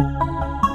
you.